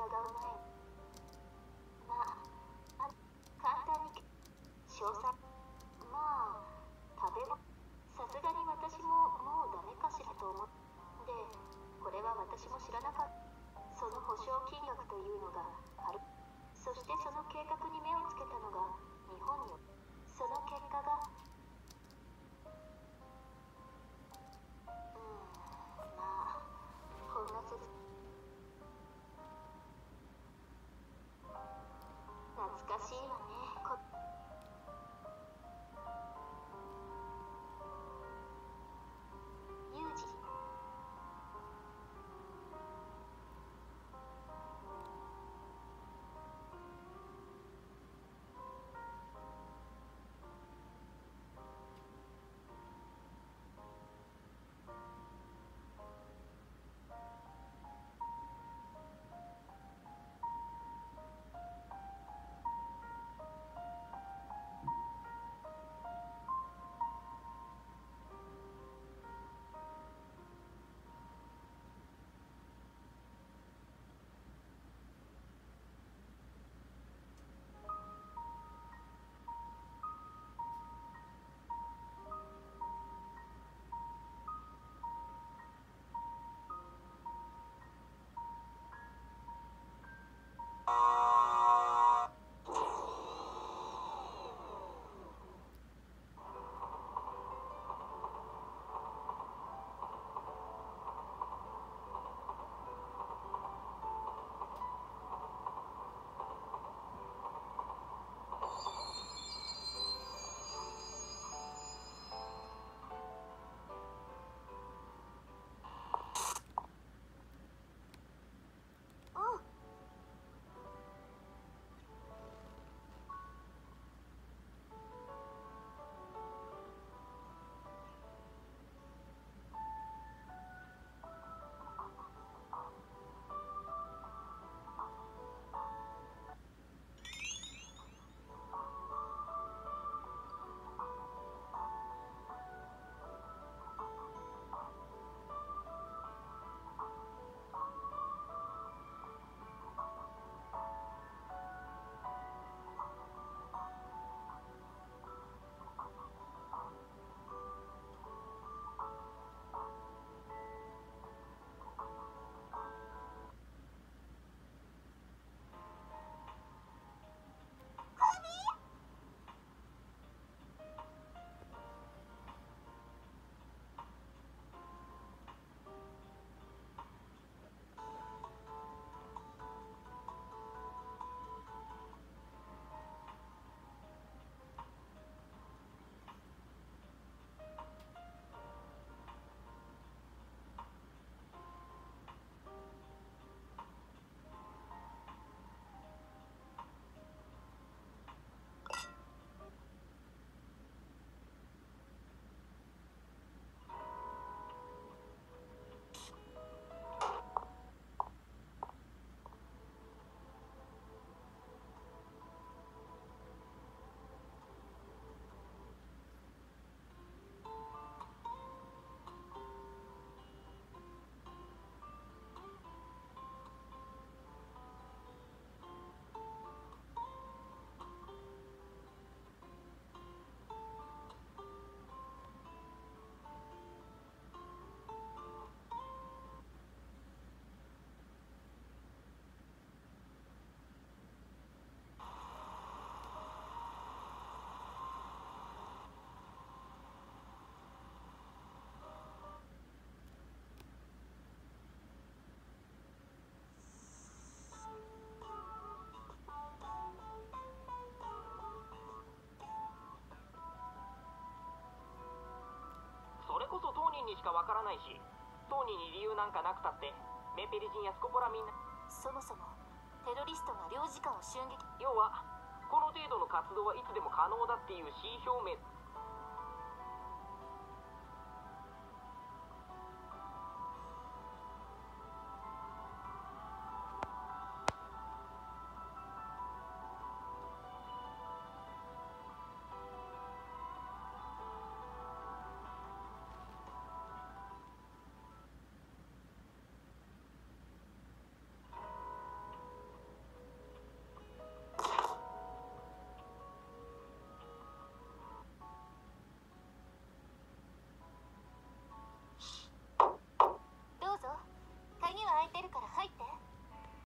う前にましかわからないし当人に理由なんかなくたってメペリ人やスコポラみんなそもそもテロリストが領事館を襲撃。要はこの程度の活動はいつでも可能だっていう C 表明